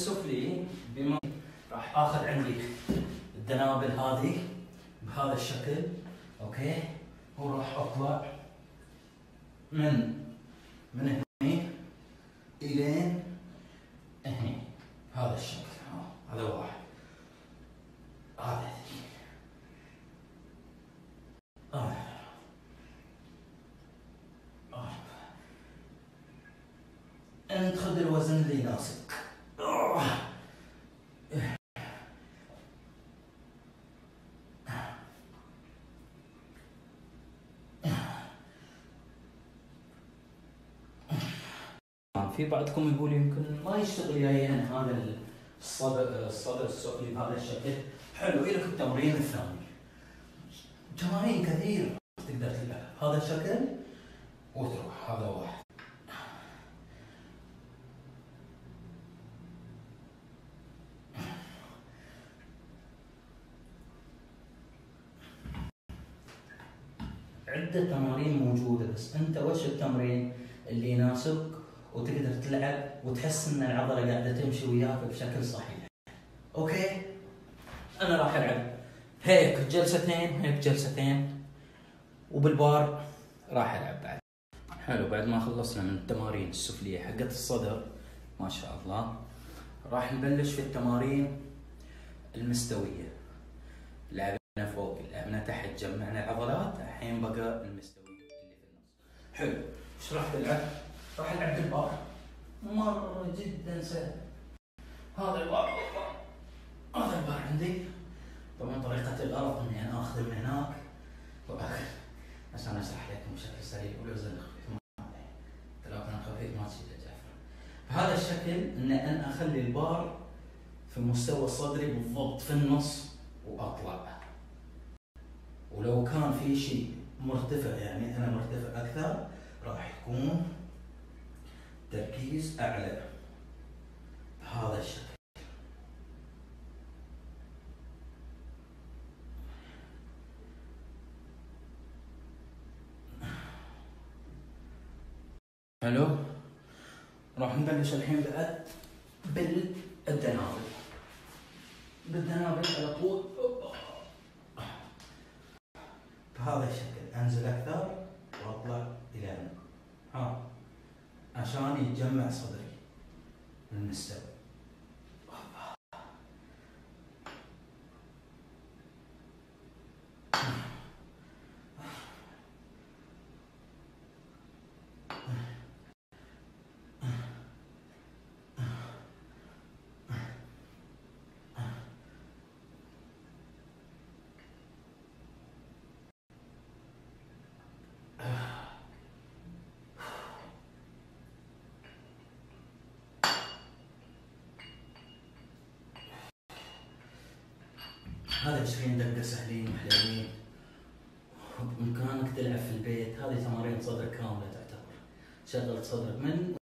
السفلي بما راح آخذ عندي الدنابل هذه بهذا الشكل أوكي؟ وراح أطلع من من هنا إلين هنا هذا الشكل. هذا واحد. هذا آه. آه. انت خذ الوزن اللي يناسبك في بعضكم يقول يمكن ما يشتغل وياي أنا هذا الصدر الصدر السفلي بهذا الشكل. حلو لك التمرين الثاني. تمارين كثير تقدر تلعب. هذا الشكل؟ وتروح هذا واحد. عدة تمارين موجودة بس أنت وش التمرين اللي يناسبك؟ وتقدر تلعب وتحس إن العضلة قاعدة تمشي وياك بشكل صحيح. أوكي؟ أنا راح ألعب هيك جلستين هيك جلستين وبالبار راح ألعب بعد. حلو بعد ما خلصنا من التمارين السفلية حقت الصدر ما شاء الله راح نبلش في التمارين المستوية. لعبنا فوق لعبنا تحت جمعنا العضلات الحين بقى المستوي اللي في النص. حلو إيش راح تلعب؟ راح العب بالبار مرة جدا سهل. هذا البار هذا البار عندي. طبعا طريقة الغلط إني أنا أخذه من هناك. واخذ عشان أشرح لكم بشكل سريع والوزن خفيف ما كان خفيف ما تشيله جعفر بهذا الشكل إن أنا أخلي البار في مستوى صدري بالضبط في النص وأطلع. ولو كان في شيء مرتفع يعني أنا مرتفع أكثر راح يكون تركيز أعلى. بهذا الشكل. حلو راح نبلش الحين بعد بالدنابل. بالدنابل على طول. بهذا الشكل. أنزل أكثر وأطلع إلى ها. عشان يتجمع صدري المستوى هذا 20 دقيقة سهلين وحلوين. بإمكانك تلعب في البيت. هذه تمارين صدر كاملة تعتبر. شغلت صدرك من